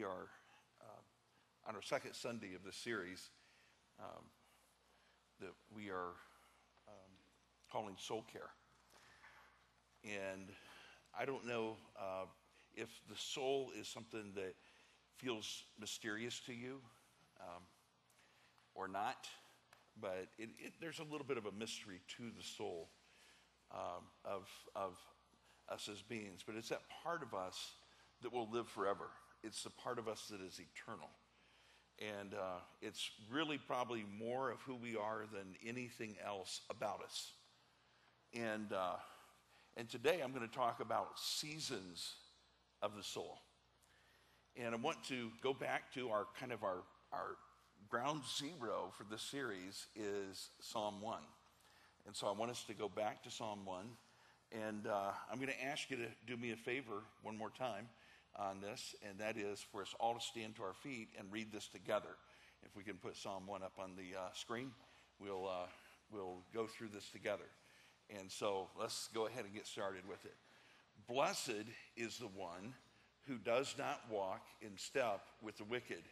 we are uh, on our second Sunday of this series um, that we are um, calling Soul Care. And I don't know uh, if the soul is something that feels mysterious to you um, or not, but it, it, there's a little bit of a mystery to the soul um, of, of us as beings. But it's that part of us that will live forever. It's the part of us that is eternal. And uh, it's really probably more of who we are than anything else about us. And, uh, and today I'm going to talk about seasons of the soul. And I want to go back to our kind of our, our ground zero for this series is Psalm 1. And so I want us to go back to Psalm 1. And uh, I'm going to ask you to do me a favor one more time on this, and that is for us all to stand to our feet and read this together. If we can put Psalm 1 up on the uh, screen, we'll, uh, we'll go through this together. And so let's go ahead and get started with it. Blessed is the one who does not walk in step with the wicked,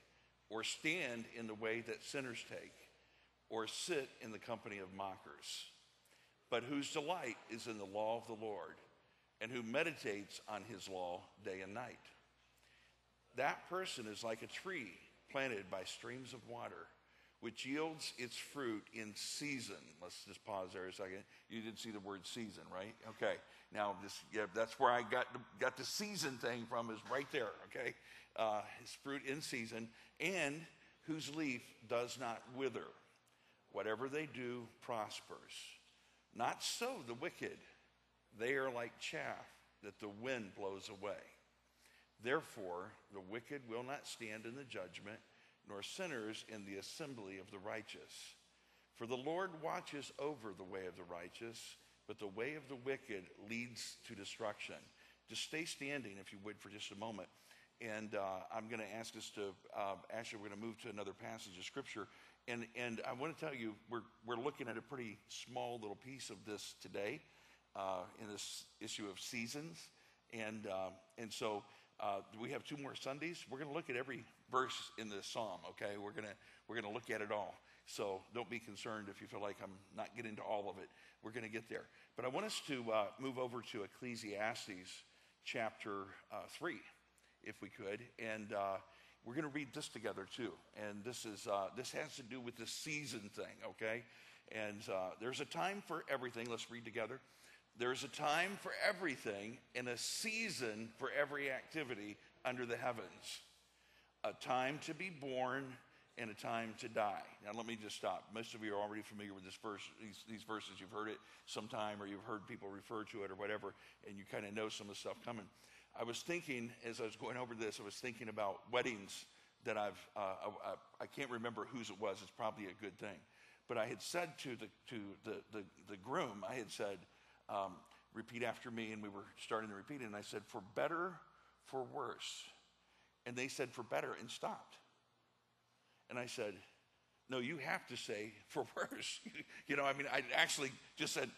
or stand in the way that sinners take, or sit in the company of mockers, but whose delight is in the law of the Lord and who meditates on his law day and night. That person is like a tree planted by streams of water, which yields its fruit in season. Let's just pause there a second. You did see the word season, right? Okay. Now, this, yeah, that's where I got the, got the season thing from, is right there, okay? Uh, his fruit in season, and whose leaf does not wither. Whatever they do prospers. Not so the wicked. They are like chaff that the wind blows away. Therefore, the wicked will not stand in the judgment, nor sinners in the assembly of the righteous. For the Lord watches over the way of the righteous, but the way of the wicked leads to destruction. Just stay standing, if you would, for just a moment. And uh, I'm going to ask us to, uh, actually, we're going to move to another passage of Scripture. And, and I want to tell you, we're, we're looking at a pretty small little piece of this today uh, in this issue of seasons. And, uh, and so uh, we have two more Sundays. We're going to look at every verse in this psalm, okay? We're going to we're gonna look at it all. So don't be concerned if you feel like I'm not getting to all of it. We're going to get there. But I want us to uh, move over to Ecclesiastes chapter uh, 3, if we could. And uh, we're going to read this together too. And this, is, this has to do with the season thing, okay? And there's a time for everything. Let's read together. There's a time for everything and a season for every activity under the heavens. A time to be born and a time to die. Now, let me just stop. Most of you are already familiar with this verse, these, these verses. You've heard it sometime, or you've heard people refer to it, or whatever, and you kind of know some of the stuff coming. I was thinking, as I was going over this, I was thinking about weddings that I've, uh, I, I, can't remember whose it was. It's probably a good thing. But I had said to the, to the, the, the groom, I had said, um, repeat after me, and we were starting to repeat it. And I said, for better, for worse. And they said, for better, and stopped. And I said, no, you have to say for worse. you know, I mean, I actually just said,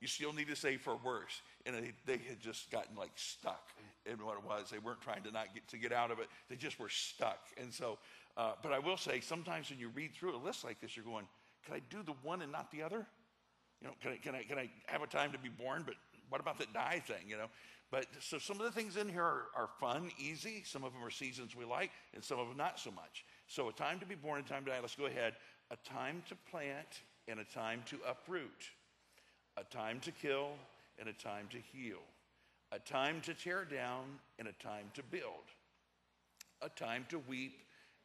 you still need to say for worse. And they, they had just gotten like stuck in what it was. They weren't trying to not get to get out of it. They just were stuck. And so, uh, but I will say, sometimes when you read through a list like this, you're going, can I do the one and not the other? You know, can I, can I, can I have a time to be born, but what about the die thing, you know? But so some of the things in here are, are, fun, easy. Some of them are seasons we like, and some of them not so much. So a time to be born and time to die. Let's go ahead. A time to plant and a time to uproot. A time to kill and a time to heal. A time to tear down and a time to build. A time to weep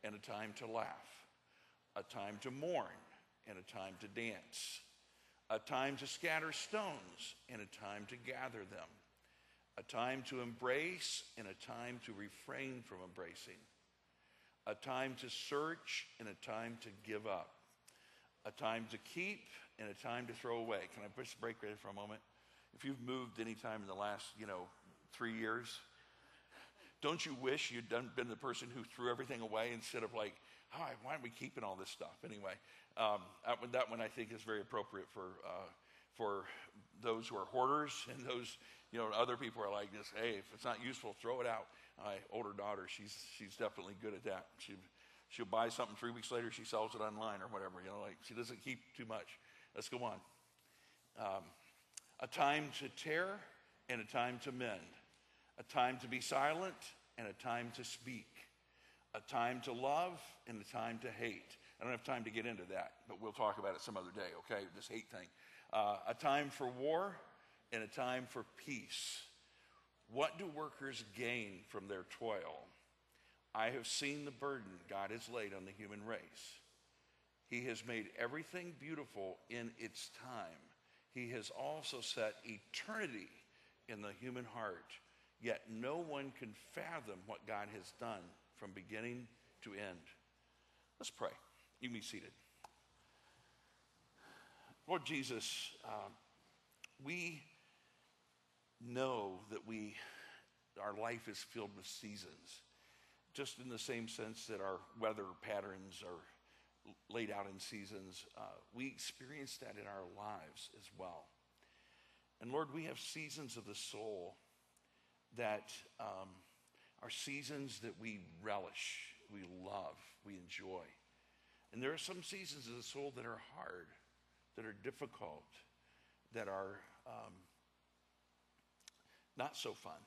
and a time to laugh. A time to mourn and a time to dance a time to scatter stones and a time to gather them, a time to embrace and a time to refrain from embracing, a time to search and a time to give up, a time to keep and a time to throw away. Can I push the brake right for a moment? If you've moved any time in the last, you know, three years, don't you wish you'd done, been the person who threw everything away instead of like, why are we keeping all this stuff anyway? Um, that, one, that one I think is very appropriate for, uh, for those who are hoarders and those You know, other people are like this. Hey, if it's not useful, throw it out. My older daughter, she's she's definitely good at that. She she'll buy something three weeks later, she sells it online or whatever. You know, like she doesn't keep too much. Let's go on. Um, a time to tear and a time to mend, a time to be silent and a time to speak, a time to love and a time to hate. I don't have time to get into that, but we'll talk about it some other day, okay? This hate thing. Uh, a time for war and a time for peace. What do workers gain from their toil? I have seen the burden God has laid on the human race. He has made everything beautiful in its time. He has also set eternity in the human heart. Yet no one can fathom what God has done from beginning to end. Let's pray. You can be seated. Lord Jesus, uh, we know that we, our life is filled with seasons, just in the same sense that our weather patterns are laid out in seasons. Uh, we experience that in our lives as well. And Lord, we have seasons of the soul that um, are seasons that we relish, we love, we enjoy. And there are some seasons of the soul that are hard, that are difficult, that are um, not so fun.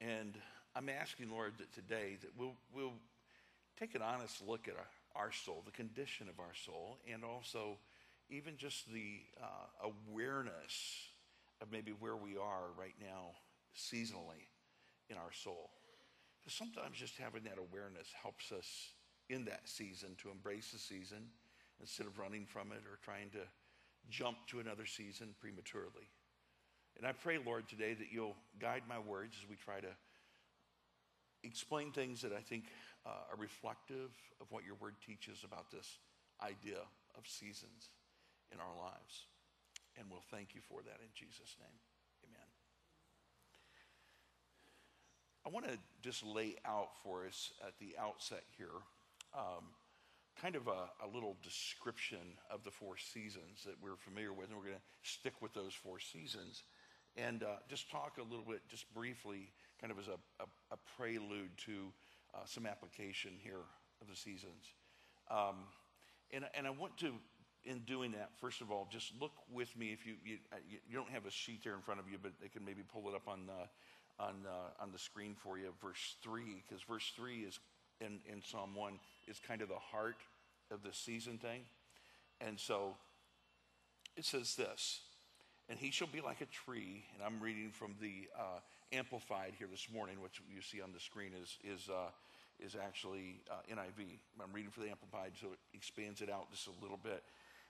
And I'm asking, Lord, that today that we'll, we'll take an honest look at our, soul, the condition of our soul, and also even just the uh, awareness of maybe where we are right now seasonally in our soul. Because sometimes just having that awareness helps us in that season to embrace the season instead of running from it or trying to jump to another season prematurely. And I pray, Lord, today that you'll guide my words as we try to explain things that I think uh, are reflective of what your word teaches about this idea of seasons in our lives. And we'll thank you for that in Jesus' name. Amen. I want to just lay out for us at the outset here um, kind of a, a, little description of the four seasons that we're familiar with, and we're going to stick with those four seasons and uh, just talk a little bit, just briefly, kind of as a, a, a prelude to uh, some application here of the seasons. Um, and, and I want to in doing that, first of all, just look with me. If you you, uh, you don't have a sheet there in front of you, but they can maybe pull it up on uh, on uh, on the screen for you. Verse three, because verse three is in in Psalm one is kind of the heart of the season thing, and so it says this, and he shall be like a tree. And I'm reading from the uh, Amplified here this morning, which you see on the screen is is. Uh, is actually uh, NIV. I'm reading for the Amplified, so it expands it out just a little bit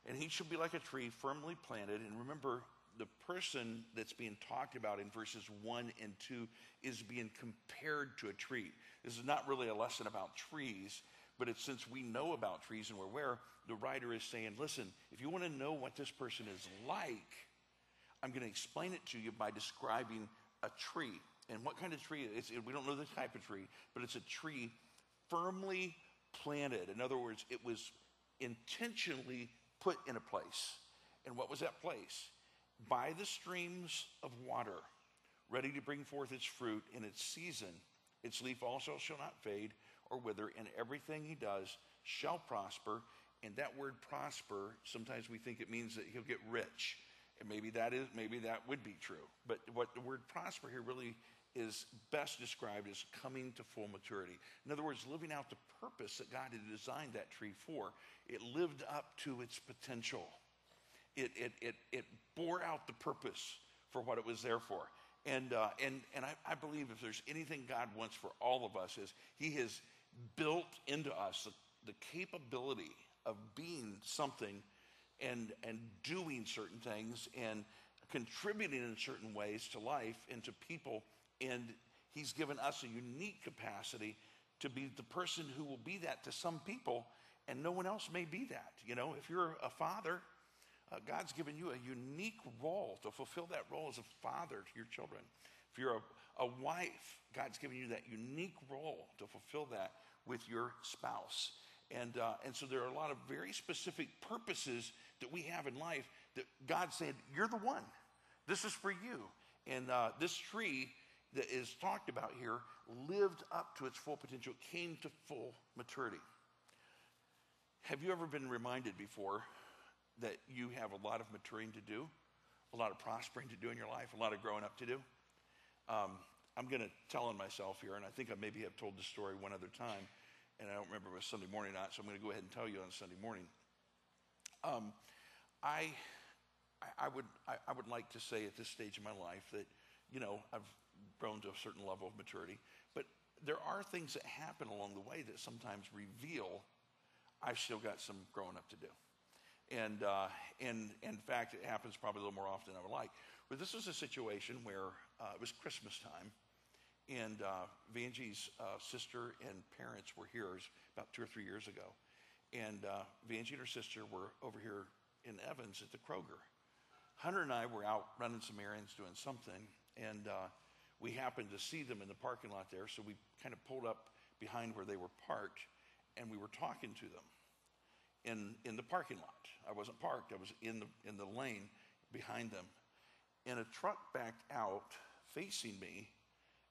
and he shall be like a tree firmly planted. And remember, the person that's being talked about in verses 1 and 2 is being compared to a tree. This is not really a lesson about trees, but it's since we know about trees and we're aware, the writer is saying, listen, if you want to know what this person is like, I'm going to explain it to you by describing a tree. And what kind of tree? It's, we don't know the type of tree, but it's a tree firmly planted. In other words, it was intentionally put in a place. And what was that place? By the streams of water, ready to bring forth its fruit in its season. Its leaf also shall not fade or wither, and everything he does shall prosper. And that word prosper, sometimes we think it means that he'll get rich. And maybe that is, maybe that would be true. But what the word prosper here really is best described as coming to full maturity. In other words, living out the purpose that God had designed that tree for. It lived up to its potential. It, it, it, it bore out the purpose for what it was there for. And, uh, and, and I, I believe if there's anything God wants for all of us is he has built into us the, the capability of being something and, and doing certain things and contributing in certain ways to life and to people and He's given us a unique capacity to be the person who will be that to some people, and no one else may be that. You know, if you're a father, uh, God's given you a unique role to fulfill that role as a father to your children. If you're a, a wife, God's given you that unique role to fulfill that with your spouse. And, uh, and so there are a lot of very specific purposes that we have in life that God said, You're the one. This is for you. And uh, this tree that is talked about here lived up to its full potential, came to full maturity. Have you ever been reminded before that you have a lot of maturing to do, a lot of prospering to do in your life, a lot of growing up to do? Um, I'm going to tell on myself here, and I think I maybe have told the story one other time, and I don't remember if it was Sunday morning or not, so I'm going to go ahead and tell you on Sunday morning. Um, I, I, would, I, I would like to say at this stage of my life that, you know, I've grown to a certain level of maturity, but there are things that happen along the way that sometimes reveal I've still got some growing up to do. And, uh, in fact, it happens probably a little more often than I would like. But this was a situation where uh, it was Christmas time, and uh, Vanjie's uh, sister and parents were here about two or three years ago. And uh, Vanjie and her sister were over here in Evans at the Kroger. Hunter and I were out running some errands, doing something, and uh, we happened to see them in the parking lot there. So we kind of pulled up behind where they were parked, and we were talking to them in, in the parking lot. I wasn't parked, I was in the, in the lane behind them. And a truck backed out facing me.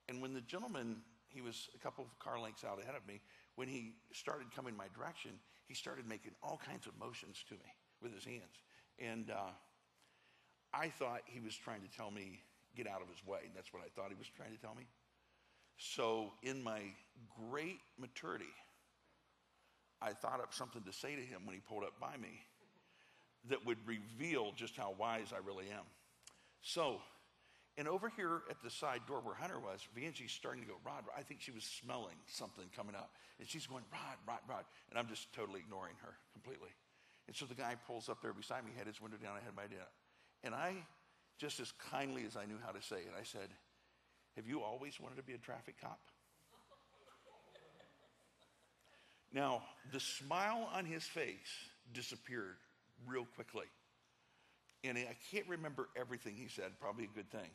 And when the gentleman, he was a couple of car lengths out ahead of me, when he started coming my direction, he started making all kinds of motions to me with his hands. And uh, I thought he was trying to tell me, get out of his way. And that's what I thought he was trying to tell me. So, in my great maturity, I thought up something to say to him when he pulled up by me that would reveal just how wise I really am. So, and over here at the side door where Hunter was, Vanjie's starting to go, Rod, I think she was smelling something coming up. And she's going, Rod, Rod, Rod. And I'm just totally ignoring her completely. And so the guy pulls up there beside me, had his window down, I had my idea. And I, just as kindly as I knew how to say it, I said, Have you always wanted to be a traffic cop? Now, the smile on his face disappeared real quickly. And I can't remember everything he said, probably a good thing,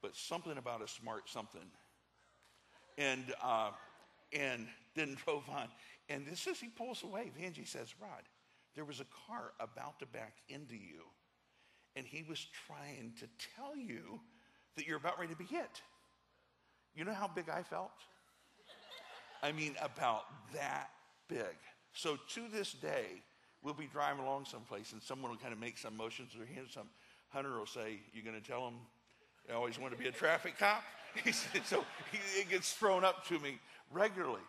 but something about a smart something. And, uh, and then drove on. And this is, he pulls away. Vanjie says, Rod, there was a car about to back into you, and he was trying to tell you that you're about ready to be hit. You know how big I felt? I mean, about that big. So to this day, we'll be driving along someplace and someone will kind of make some motions their hands. Some Hunter will say, You're going to tell them I always want to be a traffic cop?" He so it gets thrown up to me regularly.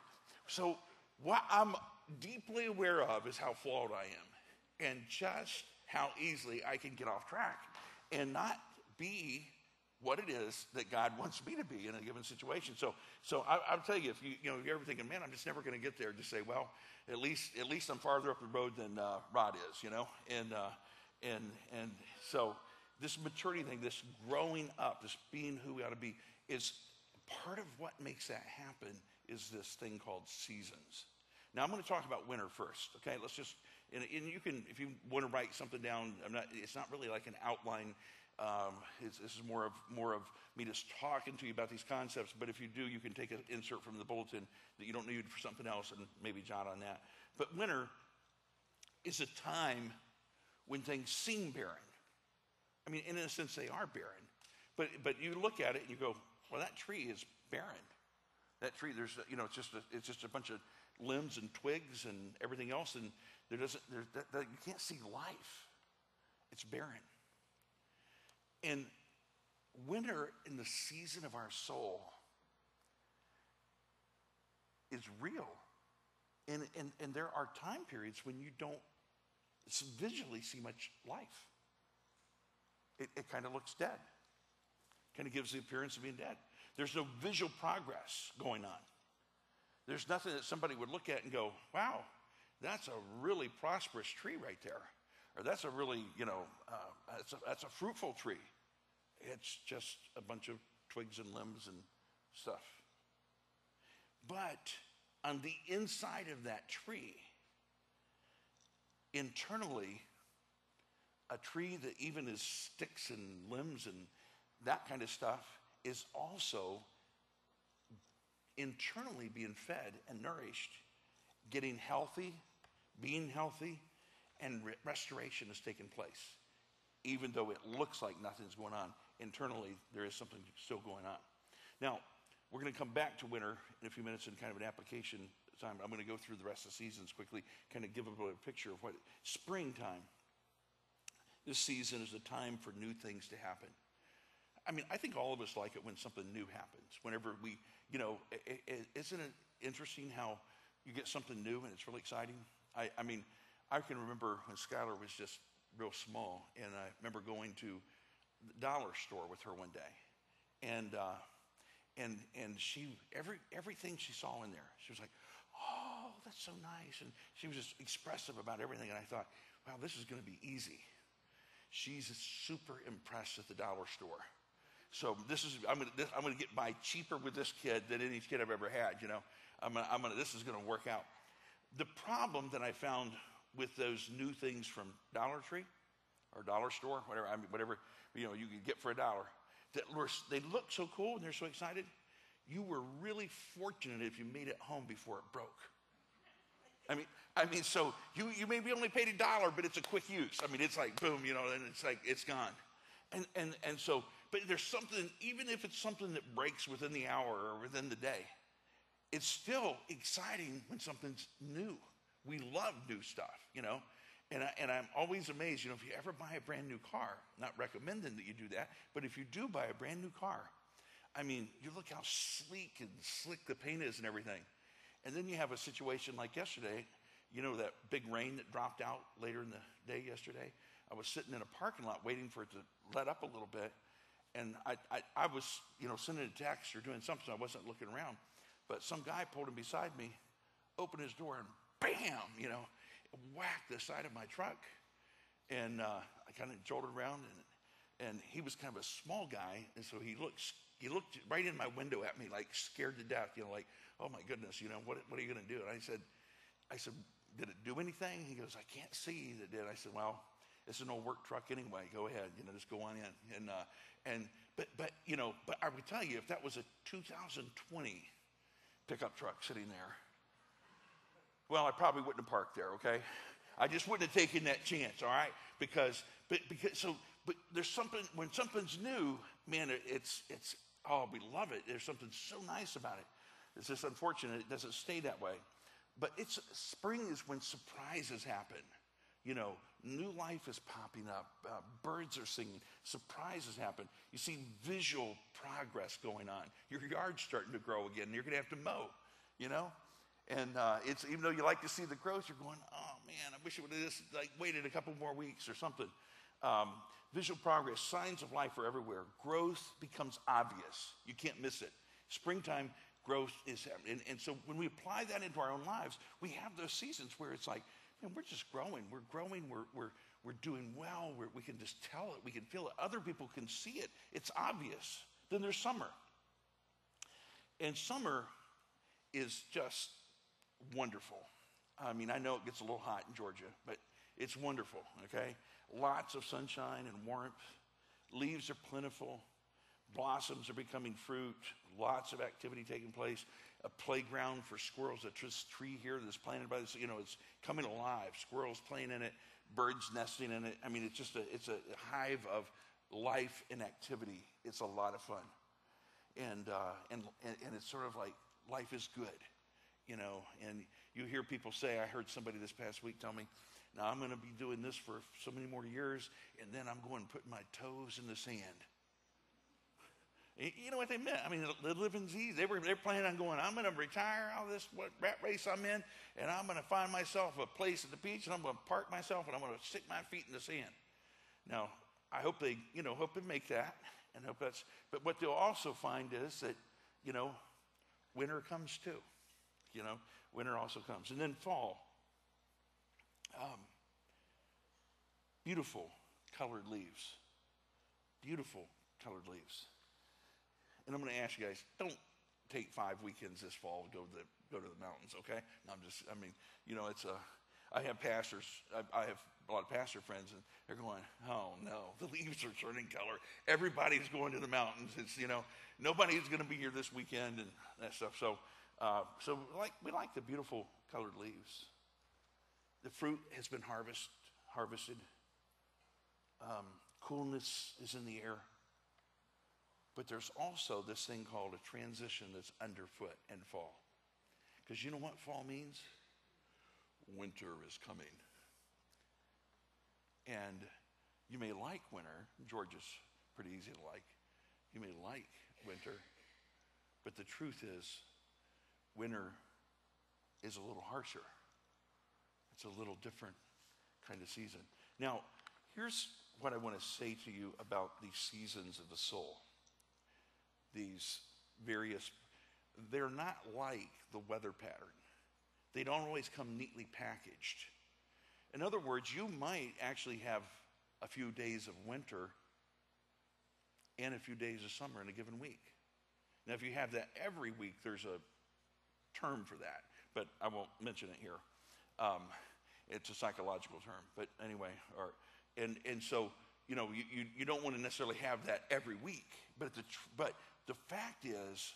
So what I'm deeply aware of is how flawed I am, and just how easily I can get off track and not be what it is that God wants me to be in a given situation. So, so I, will tell you, if you, you know, if you're ever thinking, man, I'm just never going to get there, just say, well, at least at least I'm farther up the road than uh, Rod is, you know, and uh, and and so this maturity thing, this growing up, this being who we ought to be, is part of what makes that happen. Is this thing called seasons? Now I'm going to talk about winter first. Okay, let's just and, and you can if you want to write something down. I'm not. It's not really like an outline. Um, this is more of more of me just talking to you about these concepts. But if you do, you can take an insert from the bulletin that you don't need for something else and maybe jot on that. But winter is a time when things seem barren. I mean, in a sense, they are barren. But but you look at it and you go, well, that tree is barren. That tree, there's you know, it's just a, it's just a bunch of limbs and twigs and everything else, and there doesn't there, that, that, you can't see life. It's barren. And winter in the season of our soul is real. And, and, and there are time periods when you don't visually see much life. It, it kind of looks dead, kind of gives the appearance of being dead. There's no visual progress going on. There's nothing that somebody would look at and go, wow, that's a really prosperous tree right there. Or that's a really, you know, uh, that's, a, that's a fruitful tree. It's just a bunch of twigs and limbs and stuff. But on the inside of that tree, internally, a tree that even is sticks and limbs and that kind of stuff is also internally being fed and nourished, getting healthy, being healthy, and re- restoration is taking place. Even though it looks like nothing's going on, internally there is something still going on. Now, we're going to come back to winter in a few minutes in kind of an application time. I'm going to go through the rest of the seasons quickly, kind of give a picture of what springtime. This season is a time for new things to happen. I mean, I think all of us like it when something new happens. Whenever we, you know, isn't it interesting how you get something new and it's really exciting? I, I mean, I can remember when Skylar was just real small, and I remember going to dollar store with her one day, and uh, and and she every everything she saw in there, she was like, "Oh, that's so nice," and she was just expressive about everything. And I thought, "Wow, this is going to be easy." She's super impressed at the dollar store. So this is I'm gonna I'm gonna get by cheaper with this kid than any kid I've ever had. You know, I'm gonna, I'm gonna this is gonna work out. The problem that I found with those new things from Dollar Tree or Dollar Store, whatever I mean, whatever you know you could get for a dollar, that were, they look so cool and they're so excited. You were really fortunate if you made it home before it broke. I mean, I mean, so you, you maybe only paid a dollar, but it's a quick use. I mean, it's like boom, you know, and it's like it's gone. And and and so, but there's something, even if it's something that breaks within the hour or within the day, it's still exciting when something's new. We love new stuff, you know. And, I, and I'm always amazed, you know, if you ever buy a brand new car, not recommending that you do that, but if you do buy a brand new car, I mean, you look how sleek and slick the paint is and everything. And then you have a situation like yesterday, you know, that big rain that dropped out later in the day yesterday. I was sitting in a parking lot waiting for it to let up a little bit. And I, I, I was, you know, sending a text or doing something. I wasn't looking around. But some guy pulled in beside me, opened his door, and bam, you know, whacked the side of my truck. And uh, I kind of jolted around, and, and he was kind of a small guy. And so he looked, he looked right in my window at me, like scared to death, you know, like, oh my goodness, you know, what, what are you going to do? And I said, I said, did it do anything? He goes, I can't see that did. I said, well, it's an old work truck anyway. Go ahead, you know, just go on in. And, uh, and, but, but, you know, but I would tell you, if that was a 2020 pickup truck sitting there, well, I probably wouldn't have parked there, okay? I just wouldn't have taken that chance, all right? Because, but, because, so, but there's something, when something's new, man, it's, it's, oh, we love it. There's something so nice about it. It's just unfortunate it doesn't stay that way. But it's, spring is when surprises happen. You know, new life is popping up, uh, birds are singing, surprises happen. You see visual progress going on. Your yard's starting to grow again, you're going to have to mow, you know? And uh, it's even though you like to see the growth, you're going, oh man, I wish it would have just like waited a couple more weeks or something. Um, visual progress, signs of life are everywhere. Growth becomes obvious. You can't miss it. Springtime growth is, and, and so when we apply that into our own lives, we have those seasons where it's like, man, we're just growing. We're growing. We're, we're, we're doing well. We're, we can just tell it. We can feel it. Other people can see it. It's obvious. Then there's summer. And summer is just wonderful. I mean, I know it gets a little hot in Georgia, but it's wonderful, okay? Lots of sunshine and warmth. Leaves are plentiful. Blossoms are becoming fruit. Lots of activity taking place. A playground for squirrels. A tree here that's planted by this, you know, it's coming alive. Squirrels playing in it, birds nesting in it. I mean, it's just a, it's a hive of life and activity. It's a lot of fun. And, uh, and, and it's sort of like life is good you know, and you hear people say, I heard somebody this past week tell me, now I'm going to be doing this for so many more years, and then I'm going to put my toes in the sand. You know what they meant? I mean, the living easy. They were they're planning on going. I'm going to retire out of this what rat race I'm in, and I'm going to find myself a place at the beach, and I'm going to park myself, and I'm going to stick my feet in the sand. Now, I hope they, you know, hope they make that, and hope that's. But what they'll also find is that, you know, winter comes too you know, winter also comes. And then fall. Um, beautiful colored leaves. Beautiful colored leaves. And I'm going to ask you guys, don't take five weekends this fall to go to the, go to the mountains, okay? No, I'm just, I mean, you know, it's a, I have pastors, I, I have a lot of pastor friends, and they're going, oh no, the leaves are turning color. Everybody's going to the mountains. It's, you know, nobody's going to be here this weekend and that stuff. So uh, so we like, we like the beautiful colored leaves. The fruit has been harvest, harvested. Um, coolness is in the air. But there's also this thing called a transition that's underfoot and fall. Because you know what fall means? Winter is coming. And you may like winter. Georgia's pretty easy to like. You may like winter. But the truth is, winter is a little harsher. It's a little different kind of season. Now, here's what I want to say to you about these seasons of the soul. These various, they're not like the weather pattern. They don't always come neatly packaged. In other words, you might actually have a few days of winter and a few days of summer in a given week. Now, if you have that every week, there's a term for that, but I won't mention it here. Um, it's a psychological term, but anyway, or, and, and so, you know, you, you, you don't want to necessarily have that every week, but the, but the fact is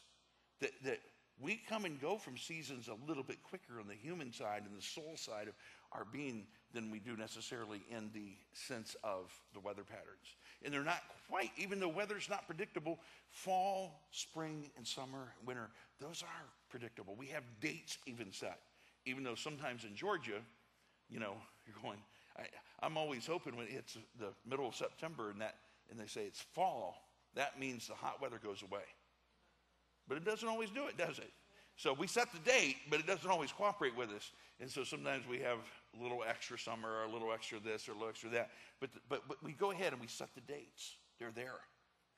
that, that we come and go from seasons a little bit quicker on the human side and the soul side of our being than we do necessarily in the sense of the weather patterns. And they're not quite, even though weather's not predictable, fall, spring, and summer, winter, those are predictable. We have dates even set. Even though sometimes in Georgia, you know, you're going, I, am always hoping when it's the middle of September and that, and they say it's fall, that means the hot weather goes away. But it doesn't always do it, does it? So we set the date, but it doesn't always cooperate with us. And so sometimes we have a little extra summer or a little extra this or a little extra that. But, but, but we go ahead and we set the dates. They're there.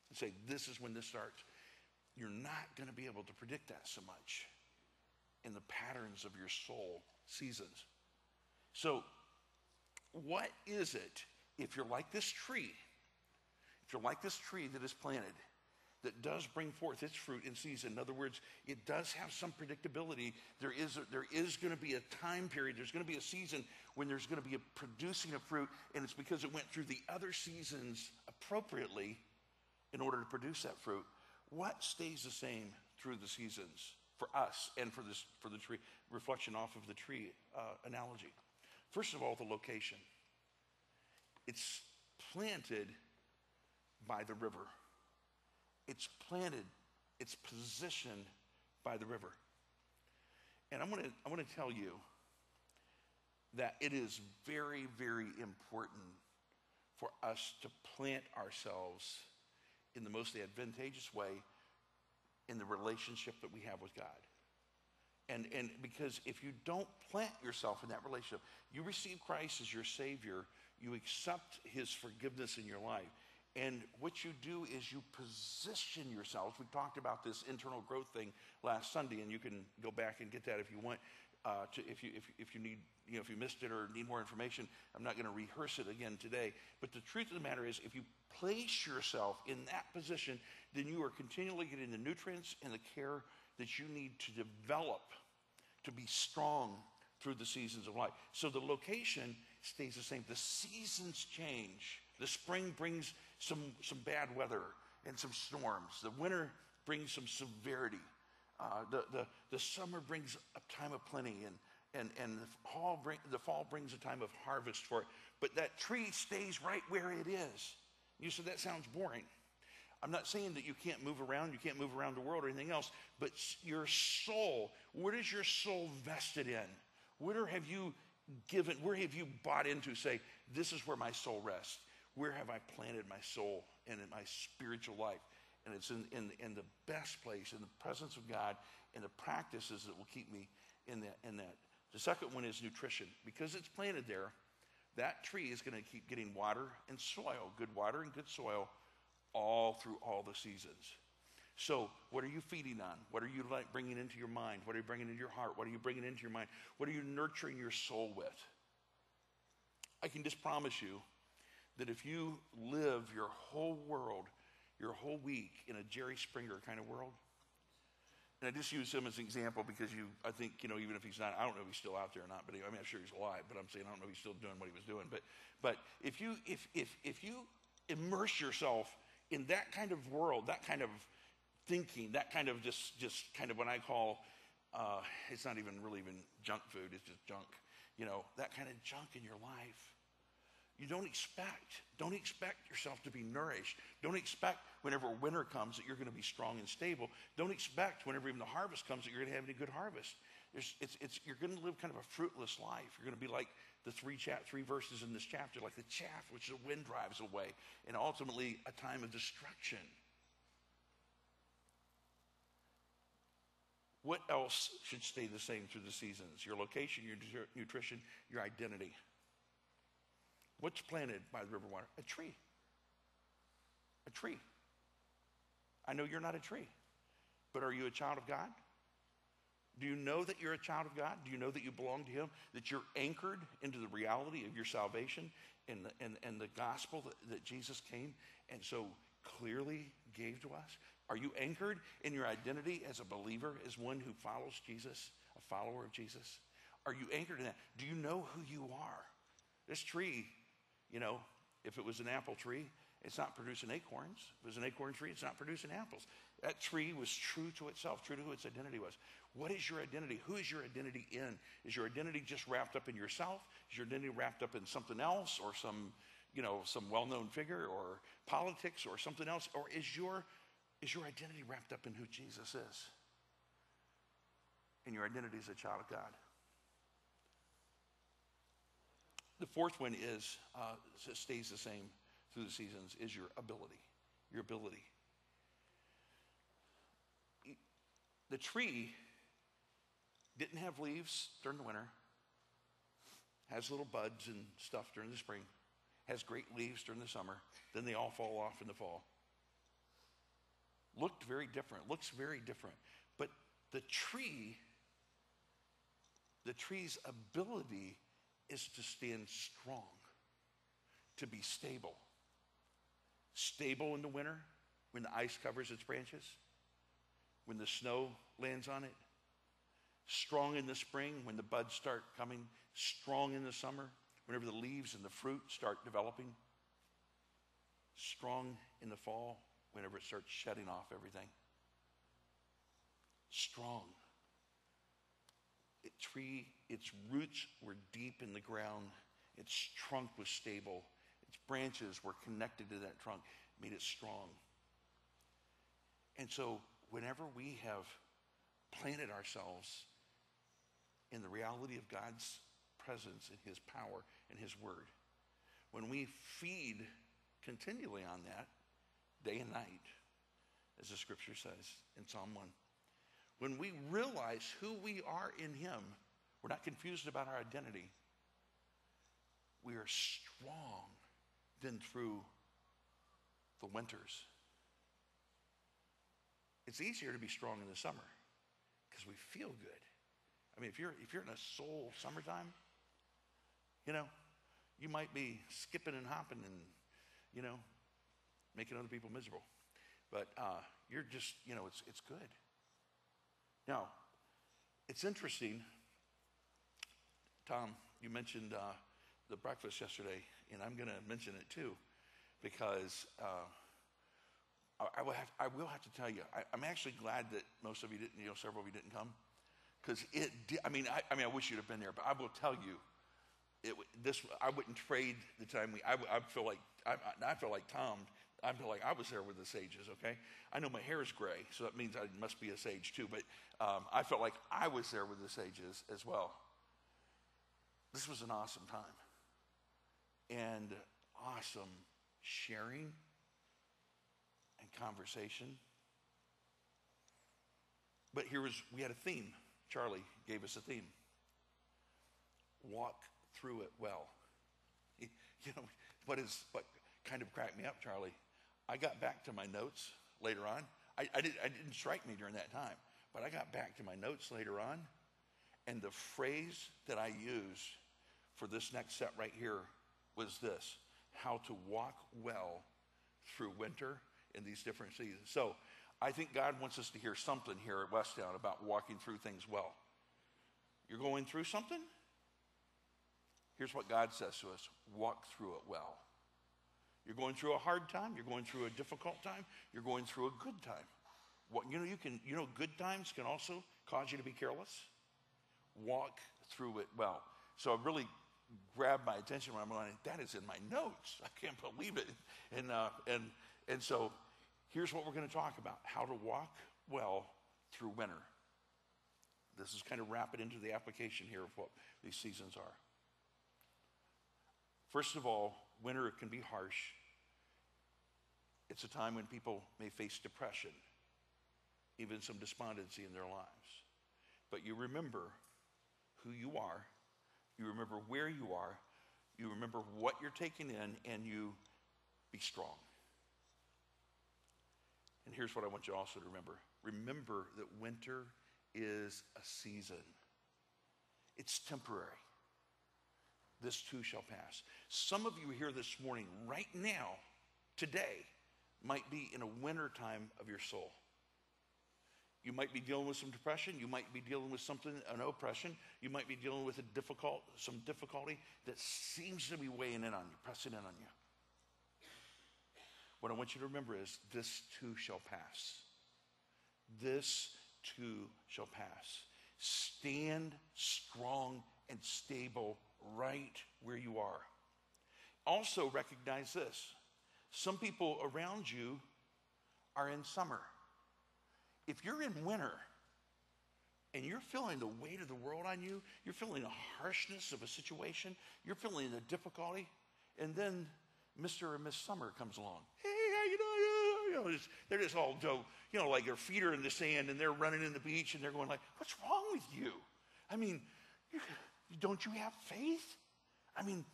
And say, this is when this starts. You're not going to be able to predict that so much in the patterns of your soul seasons. So, what is it if you're like this tree? If you're like this tree that is planted, that does bring forth its fruit in season. In other words, it does have some predictability. There is, there is going to be a time period, there's going to be a season when there's going to be a producing of fruit, and it's because it went through the other seasons appropriately in order to produce that fruit. What stays the same through the seasons for us and for this for the tree reflection off of the tree uh, analogy? First of all, the location. It's planted by the river. It's planted, it's positioned by the river. And I'm going to I want to tell you that it is very, very important for us to plant ourselves in the most advantageous way in the relationship that we have with God. And, and because if you don't plant yourself in that relationship, you receive Christ as your Savior, you accept His forgiveness in your life, and what you do is you position yourselves. We talked about this internal growth thing last Sunday, and you can go back and get that if you want. Uh, to, if, you, if, if you need, you know, if you missed it or need more information, I'm not going to rehearse it again today. But the truth of the matter is, if you place yourself in that position, then you are continually getting the nutrients and the care that you need to develop to be strong through the seasons of life. So the location stays the same. The seasons change. The spring brings some, some bad weather and some storms. The winter brings some severity. Uh, the, the, the summer brings a time of plenty, and, and, and the, fall bring, the fall brings a time of harvest for it. But that tree stays right where it is. You said that sounds boring. I'm not saying that you can't move around, you can't move around the world or anything else, but your soul, what is your soul vested in? Where have you given, where have you bought into, say, this is where my soul rests? Where have I planted my soul and in my spiritual life? And it's in, in, in the best place, in the presence of God, in the practices that will keep me in that, in that. The second one is nutrition. Because it's planted there, that tree is going to keep getting water and soil, good water and good soil, all through all the seasons. So, what are you feeding on? What are you bringing into your mind? What are you bringing into your heart? What are you bringing into your mind? What are you nurturing your soul with? I can just promise you that if you live your whole world, your whole week in a Jerry Springer kind of world, and I just use him as an example because you, I think, you know, even if he's not, I don't know if he's still out there or not, but I mean, I'm sure he's alive, but I'm saying I don't know if he's still doing what he was doing. But, but if you, if, if, if you immerse yourself in that kind of world, that kind of thinking, that kind of just, just kind of what I call, uh, it's not even really even junk food, it's just junk, you know, that kind of junk in your life You don't expect, don't expect yourself to be nourished. Don't expect whenever winter comes that you're going to be strong and stable. Don't expect whenever even the harvest comes that you're going to have any good harvest. It's, it's, you're going to live kind of a fruitless life. You're going to be like the three, chap- three verses in this chapter, like the chaff which the wind drives away, and ultimately a time of destruction. What else should stay the same through the seasons? Your location, your nutrition, your identity. What's planted by the river water? A tree. A tree. I know you're not a tree, but are you a child of God? Do you know that you're a child of God? Do you know that you belong to Him? That you're anchored into the reality of your salvation and the, and, and the gospel that, that Jesus came and so clearly gave to us? Are you anchored in your identity as a believer, as one who follows Jesus, a follower of Jesus? Are you anchored in that? Do you know who you are? This tree, you know, if it was an apple tree, it's not producing acorns. If it was an acorn tree, it's not producing apples. That tree was true to itself, true to who its identity was. What is your identity? Who is your identity in? Is your identity just wrapped up in yourself? Is your identity wrapped up in something else or some, you know, some well-known figure or politics or something else? Or is your is your identity wrapped up in who Jesus is? And your identity is a child of God. The fourth one is uh, stays the same through the seasons is your ability. Your ability. The tree didn't have leaves during the winter, has little buds and stuff during the spring, has great leaves during the summer, then they all fall off in the fall. Looked very different, looks very different. But the tree, the tree's ability is to stand strong, to be stable. Stable in the winter when the ice covers its branches, when the snow lands on it. Strong in the spring when the buds start coming. Strong in the summer whenever the leaves and the fruit start developing. Strong in the fall whenever it starts shutting off everything. Strong. It tree, its roots were deep in the ground. Its trunk was stable. Its branches were connected to that trunk, made it strong. And so, whenever we have planted ourselves in the reality of God's presence and His power and His Word, when we feed continually on that, day and night, as the scripture says in Psalm 1, when we realize who we are in Him, we're not confused about our identity. We are strong then through the winters. It's easier to be strong in the summer because we feel good. I mean, if you're if you're in a soul summertime, you know, you might be skipping and hopping and, you know, making other people miserable. But uh, you're just, you know, it's it's good. Now, it's interesting. Tom, you mentioned uh, the breakfast yesterday, and I'm going to mention it too, because uh, I, I, will have, I will have to tell you, I, am actually glad that most of you didn't, you know, several of you didn't come, because it. Did, I mean, I, I, mean, I wish you'd have been there, but I will tell you, it, this I wouldn't trade the time we. I, feel like I, I feel like Tom. I feel like I was there with the sages. Okay, I know my hair is gray, so that means I must be a sage too. But um, I felt like I was there with the sages as well. This was an awesome time, and awesome sharing and conversation. But here was we had a theme. Charlie gave us a theme. Walk through it well. You know, what is what kind of cracked me up, Charlie? I got back to my notes later on. I, I, did, I didn't strike me during that time, but I got back to my notes later on, and the phrase that I used for this next set right here was this how to walk well through winter in these different seasons. So I think God wants us to hear something here at West Town about walking through things well. You're going through something? Here's what God says to us walk through it well. You're going through a hard time, you're going through a difficult time, you're going through a good time. What, you know, you can, you know, good times can also cause you to be careless. Walk through it well. So I really grabbed my attention when I'm going, that is in my notes. I can't believe it. And, uh, and, and so here's what we're going to talk about how to walk well through winter. This is kind of wrap it into the application here of what these seasons are. First of all, winter can be harsh. It's a time when people may face depression, even some despondency in their lives. But you remember who you are, you remember where you are, you remember what you're taking in, and you be strong. And here's what I want you also to remember remember that winter is a season, it's temporary. This too shall pass. Some of you here this morning, right now, today, might be in a winter time of your soul. You might be dealing with some depression. You might be dealing with something, an oppression. You might be dealing with a difficult, some difficulty that seems to be weighing in on you, pressing in on you. What I want you to remember is this too shall pass. This too shall pass. Stand strong and stable right where you are. Also, recognize this some people around you are in summer. If you're in winter and you're feeling the weight of the world on you, you're feeling the harshness of a situation, you're feeling the difficulty, and then Mr. or Miss Summer comes along. Hey, how you doing? You know, just, they're just all, you know, like their feet are in the sand and they're running in the beach and they're going like, what's wrong with you? I mean, don't you have faith? I mean,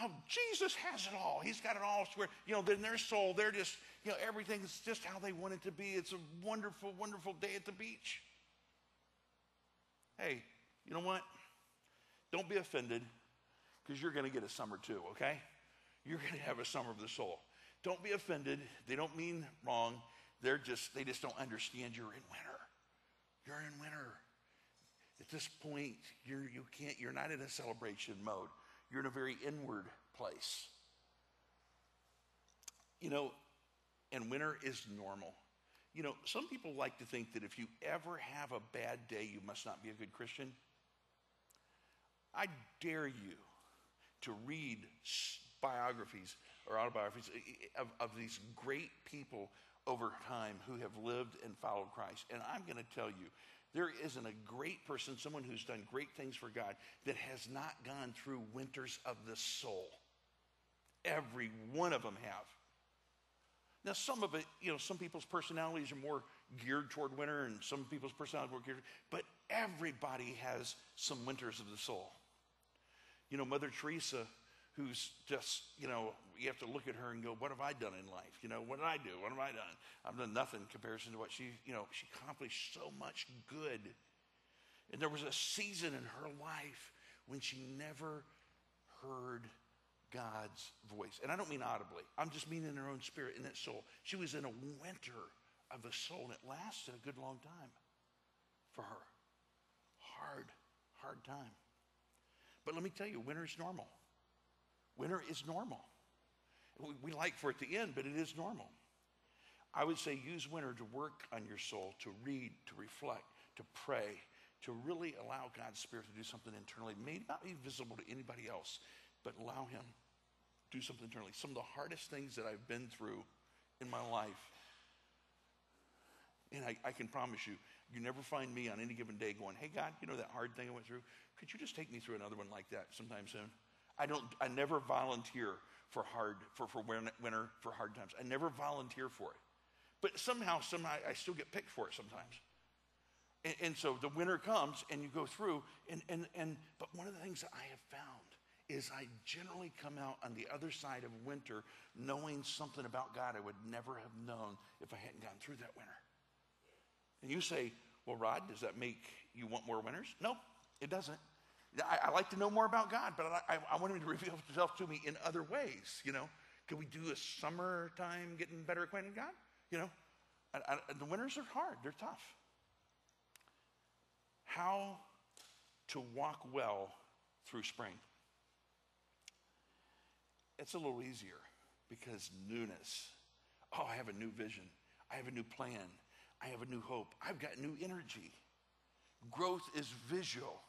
oh, Jesus has it all. He's got it all. Where you know, in their soul, they're just you know, everything's just how they want it to be. It's a wonderful, wonderful day at the beach. Hey, you know what? Don't be offended because you're going to get a summer too. Okay? You're going to have a summer of the soul. Don't be offended. They don't mean wrong. They're just they just don't understand you're in winter. You're in winter. At this point, you're, you can't, you're not in a celebration mode. You're in a very inward place. You know, and winter is normal. You know, some people like to think that if you ever have a bad day, you must not be a good Christian. I dare you to read biographies or autobiographies of, of these great people over time who have lived and followed Christ. And I'm going to tell you, there isn't a great person, someone who's done great things for God, that has not gone through winters of the soul. Every one of them have. Now, some of it, you know, some people's personalities are more geared toward winter, and some people's personalities are more geared, but everybody has some winters of the soul. You know, Mother Teresa who's just, you know, you have to look at her and go, what have I done in life? You know, what did I do? What have I done? I've done nothing in comparison to what she, you know, she accomplished so much good. And there was a season in her life when she never heard God's voice. And I don't mean audibly. I'm just meaning in her own spirit, in that soul. She was in a winter of the soul, and it lasted a good long time for her. Hard, hard time. But let me tell you, winter is normal. Winter is normal. We, we like for it to end, but it is normal. I would say use winter to work on your soul, to read, to reflect, to pray, to really allow God's Spirit to do something internally. May not be visible to anybody else, but allow Him to do something internally. Some of the hardest things that I've been through in my life, and I, I can promise you, you never find me on any given day going, hey, God, you know that hard thing I went through? Could you just take me through another one like that sometime soon? I don't, I never volunteer for hard, for, for winter, for hard times. I never volunteer for it. But somehow, somehow, I still get picked for it sometimes. And, and so the winter comes and you go through, and, and, and, but one of the things that I have found is I generally come out on the other side of winter knowing something about God I would never have known if I hadn't gone through that winter. And you say, well, Rod, does that make you want more winters? No, it doesn't. I, I like to know more about God, but I, I, I want him to reveal himself to me in other ways. You know, can we do a summertime getting better acquainted with God? You know, the winters are hard; they're tough. How to walk well through spring? It's a little easier because newness. Oh, I have a new vision. I have a new plan. I have a new hope. I've got new energy. Growth is visual.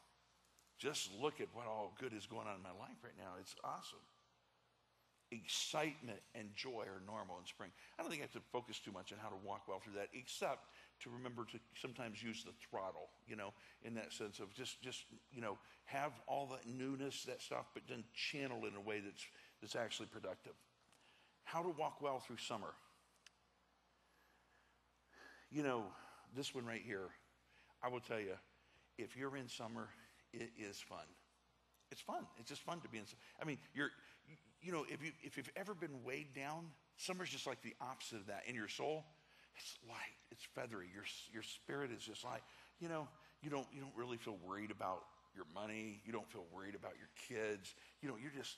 Just look at what all good is going on in my life right now. It's awesome. Excitement and joy are normal in spring. I don't think I have to focus too much on how to walk well through that, except to remember to sometimes use the throttle, you know, in that sense of just, just you know, have all that newness, that stuff, but then channel it in a way that's, that's actually productive. How to walk well through summer. You know, this one right here, I will tell you, if you're in summer, is fun. It's fun. It's just fun to be in. I mean, you're, you know, if you if you've ever been weighed down, summer's just like the opposite of that. In your soul, it's light. It's feathery. Your your spirit is just like, you know, you don't you don't really feel worried about your money. You don't feel worried about your kids. You know, you're just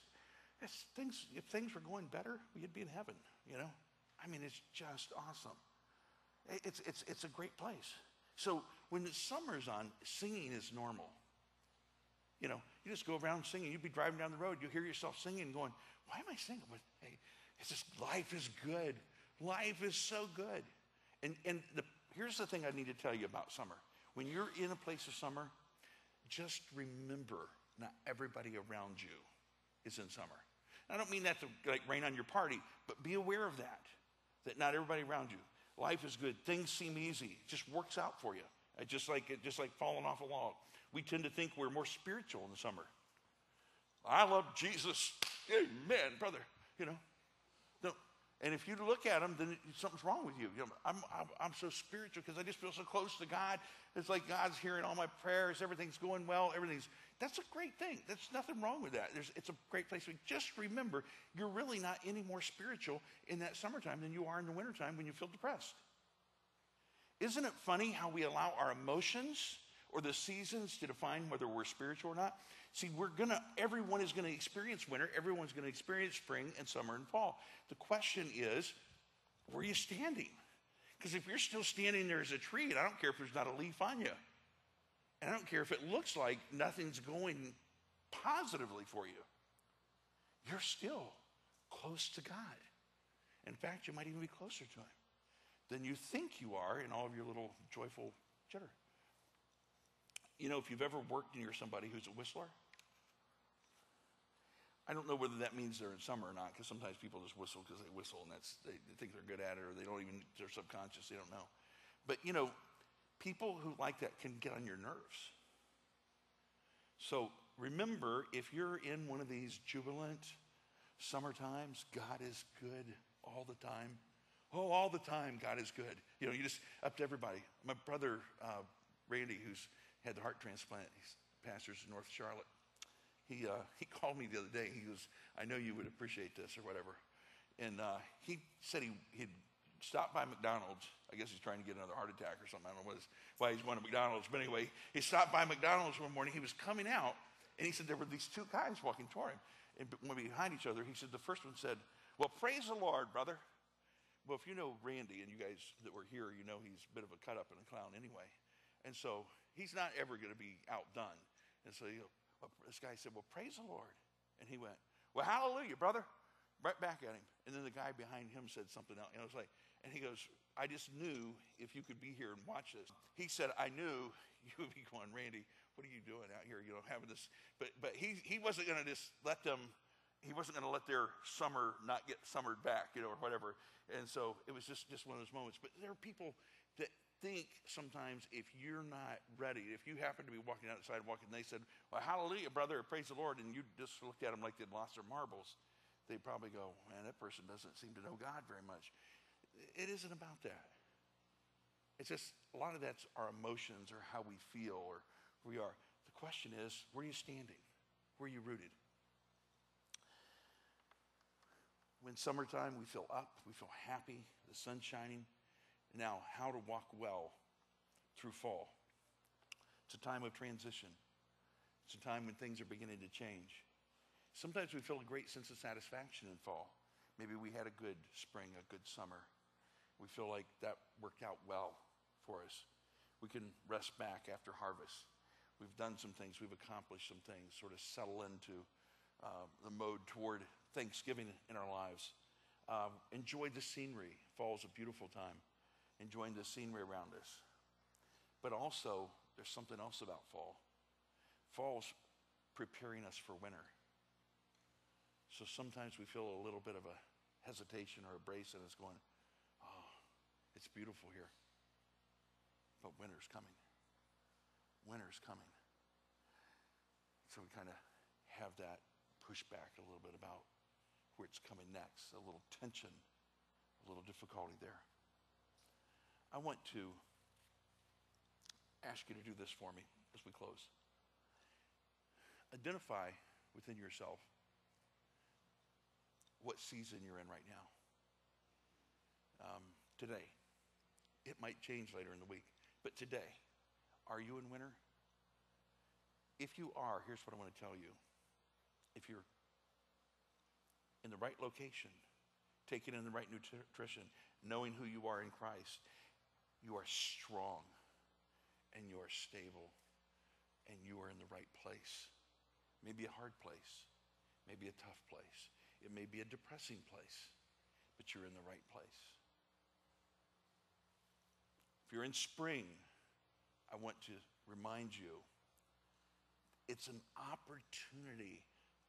things. If things were going better, you'd be in heaven. You know, I mean, it's just awesome. It's it's it's a great place. So when the summer's on, singing is normal. You know, you just go around singing. You'd be driving down the road, you hear yourself singing, going, "Why am I singing?" But hey, it's just life is good. Life is so good. And and the, here's the thing I need to tell you about summer. When you're in a place of summer, just remember, not everybody around you is in summer. I don't mean that to like rain on your party, but be aware of that. That not everybody around you. Life is good. Things seem easy. It just works out for you. It's just like just like falling off a log. We tend to think we're more spiritual in the summer. I love Jesus. Amen, brother. You know. No. And if you look at them, then something's wrong with you. you know, I'm, I'm, I'm so spiritual because I just feel so close to God. It's like God's hearing all my prayers. Everything's going well. Everything's. That's a great thing. There's nothing wrong with that. There's, it's a great place. Just remember, you're really not any more spiritual in that summertime than you are in the wintertime when you feel depressed. Isn't it funny how we allow our emotions or the seasons to define whether we're spiritual or not? See, we're gonna, everyone is gonna experience winter, everyone's gonna experience spring and summer and fall. The question is, where are you standing? Because if you're still standing there as a tree, and I don't care if there's not a leaf on you, and I don't care if it looks like nothing's going positively for you, you're still close to God. In fact, you might even be closer to Him than you think you are in all of your little joyful jitter. You know, if you've ever worked near somebody who's a whistler, I don't know whether that means they're in summer or not, because sometimes people just whistle because they whistle and that's they, they think they're good at it, or they don't even they're subconscious, they don't know. But you know, people who like that can get on your nerves. So remember, if you're in one of these jubilant summer times, God is good all the time. Oh, all the time, God is good. You know, you just up to everybody. My brother, uh, Randy, who's had the heart transplant, he's pastors in North Charlotte. He, uh, he called me the other day. He goes, I know you would appreciate this or whatever. And uh, he said he, he'd stopped by McDonald's. I guess he's trying to get another heart attack or something. I don't know why he's going to McDonald's. But anyway, he stopped by McDonald's one morning. He was coming out, and he said there were these two guys walking toward him. And when behind each other, he said, the first one said, Well, praise the Lord, brother. Well, if you know Randy and you guys that were here, you know he's a bit of a cut up and a clown anyway. And so he's not ever going to be outdone. And so know, well, this guy said, Well, praise the Lord. And he went, Well, hallelujah, brother. Right back at him. And then the guy behind him said something else. And I was like, and he goes, I just knew if you could be here and watch this. He said, I knew you would be going, Randy, what are you doing out here? You know, having this. But but he he wasn't going to just let them he wasn't going to let their summer not get summered back, you know, or whatever. And so it was just, just one of those moments. But there are people that think sometimes if you're not ready, if you happen to be walking outside walking, they said, Well, hallelujah, brother, praise the Lord, and you just looked at them like they'd lost their marbles, they'd probably go, Man, that person doesn't seem to know God very much. It isn't about that. It's just a lot of that's our emotions or how we feel or we are. The question is, where are you standing? Where are you rooted? When summertime, we feel up, we feel happy, the sun's shining. Now, how to walk well through fall. It's a time of transition. It's a time when things are beginning to change. Sometimes we feel a great sense of satisfaction in fall. Maybe we had a good spring, a good summer. We feel like that worked out well for us. We can rest back after harvest. We've done some things, we've accomplished some things, sort of settle into uh, the mode toward Thanksgiving in our lives. Um, enjoy the scenery. Fall is a beautiful time. Enjoying the scenery around us. But also, there's something else about fall. Fall's preparing us for winter. So sometimes we feel a little bit of a hesitation or a brace, and it's going, oh, it's beautiful here. But winter's coming. Winter's coming. So we kind of have that pushback a little bit about where it's coming next, a little tension, a little difficulty there. I want to ask you to do this for me as we close. Identify within yourself what season you're in right now. Um, today, it might change later in the week, but today, are you in winter? If you are, here's what I want to tell you. If you're in the right location, taking in the right nutrition, knowing who you are in Christ, you are strong and you are stable and you are in the right place. Maybe a hard place, maybe a tough place, it may be a depressing place, but you're in the right place. If you're in spring, I want to remind you it's an opportunity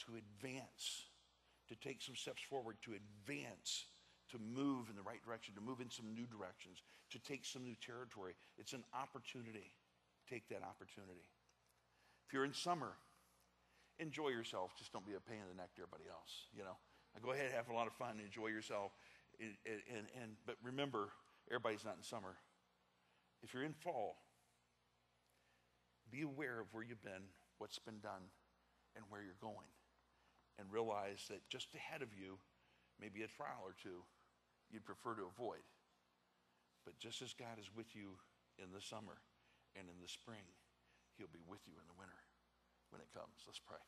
to advance, to take some steps forward, to advance, to move in the right direction, to move in some new directions, to take some new territory. It's an opportunity. Take that opportunity. If you're in summer, enjoy yourself. Just don't be a pain in the neck to everybody else, you know. Go ahead, have a lot of fun, enjoy yourself. And, and, and, but remember, everybody's not in summer. If you're in fall, be aware of where you've been, what's been done, and where you're going. And realize that just ahead of you may be a trial or two you'd prefer to avoid. But just as God is with you in the summer and in the spring, He'll be with you in the winter when it comes. Let's pray.